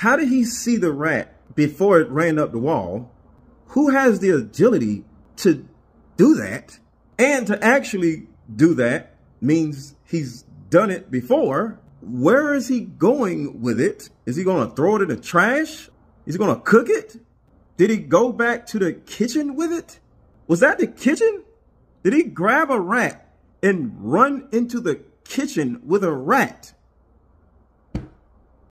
how did he see the rat before it ran up the wall? Who has the agility to do that? And to actually do that means he's done it before. Where is he going with it? Is he going to throw it in the trash? Is he going to cook it? Did he go back to the kitchen with it? Was that the kitchen? Did he grab a rat and run into the kitchen with a rat?